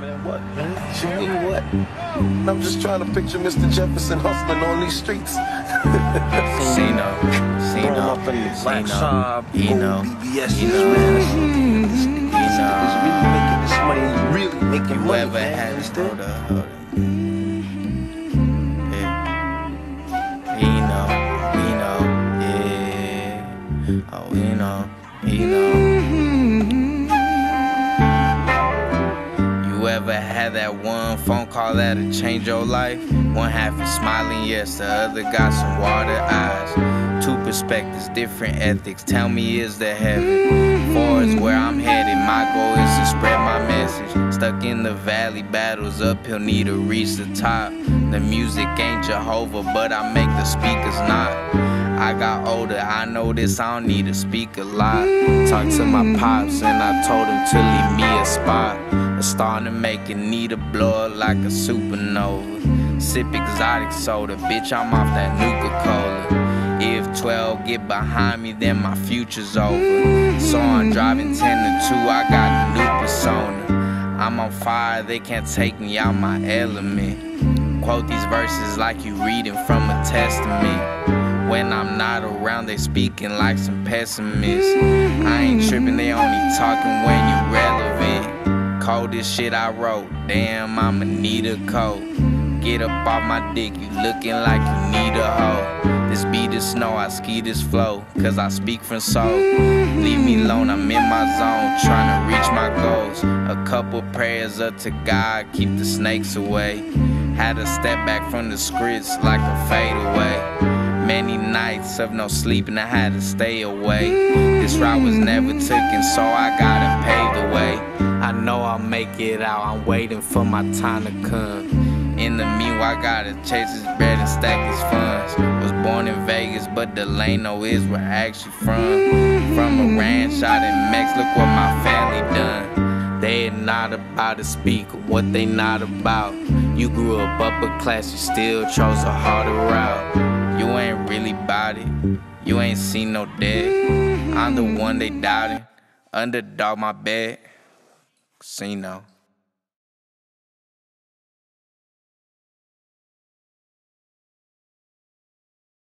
Man, what, man? You mean what? I'm just trying to picture Mr. Jefferson hustling on these streets. Cino, Cino, Growing up in the Black Shop, Eno, BBS, Eno, man. This really making this money, really making money, Whoever man. had Understand? hold up, hold up. Eno, Eno, yeah. Oh, Eno, Eno. That one phone call that'll change your life? One half is smiling, yes, the other got some water eyes. Two perspectives, different ethics. Tell me, is there heaven? Far as where I'm headed, my goal is to spread my message. Stuck in the valley, battles uphill, need to reach the top. The music ain't Jehovah, but I make the speakers not. I got older, I know this, I don't need to speak a lot. Talked to my pops and I told him to leave me spot. A starting to make it need to blood like a supernova. Sip exotic soda, bitch, I'm off that Nuka Cola. If 12 get behind me, then my future's over. So I'm driving 10 to 2, I got a new persona. I'm on fire, they can't take me out my element. Quote these verses like you reading from a testament. When I'm not around, they speaking like some pessimists. I ain't tripping, they only talking when you. Coldest shit I wrote, damn, I'ma need a coat. Get up off my dick, you looking like you need a hoe. This beat is snow, I ski this flow, cause I speak from soul. Leave me alone, I'm in my zone, trying to reach my goals. A couple prayers up to God, keep the snakes away. Had to step back from the scripts like a fadeaway. Many nights of no sleep and I had to stay away. This route was never taken, so I gotta know I'll make it out, I'm waiting for my time to come. In the meanwhile, I gotta chase his bread and stack his funds. Was born in Vegas, but Delano is where I actually from. From a ranch out in Mex, look what my family done. They ain't not about to speak of what they not about. You grew up upper class, you still chose a harder route. You ain't really bout it, you ain't seen no dead. I'm the one they doubting, underdog my bed. Casino.